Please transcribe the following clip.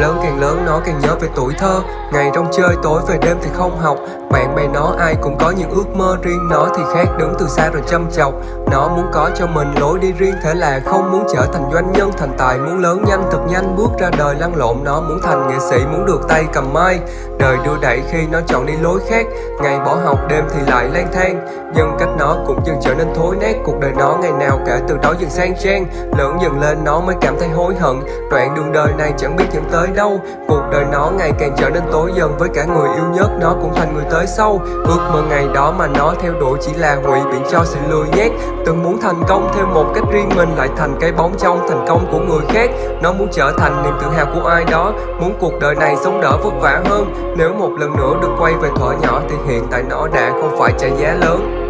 lớn càng lớn, nó càng nhớ về tuổi thơ. Ngày trong chơi, tối về đêm thì không học. Bạn bè nó, ai cũng có những ước mơ riêng Nó thì khác, đứng từ xa rồi chăm chọc. Nó muốn có cho mình lối đi riêng, Thế là không muốn trở thành doanh nhân, thành tài, Muốn lớn nhanh, thật nhanh, bước ra đời, lăn lộn. Nó muốn thành nghệ sĩ, muốn được tay cầm mai Đời đưa đẩy khi nó chọn đi lối khác. Ngày bỏ học, đêm thì lại lang thang. Nhưng cách nó cũng dần trở nên thối nát. Cuộc đời nó ngày nào kể từ đó dần sang trang. Lớn dần lên, nó mới cảm thấy hối hận. Đoạn đường đời này chẳng biết dẫn tới đâu. Cuộc đời nó ngày càng trở nên tối dần Với cả người yêu nhất, nó cũng thành người tới sau. Ước mơ ngày đó mà nó theo đuổi chỉ là ngụy biện cho sự lười nhát Từng muốn thành công theo một cách riêng mình Lại thành cái bóng trong thành công của người khác. Nó muốn trở thành niềm tự hào của ai đó. Muốn cuộc đời này sống đỡ vất vả hơn. Nếu một lần nữa được quay về thuở nhỏ Thì hiện tại nó đã không phải trả giá lớn.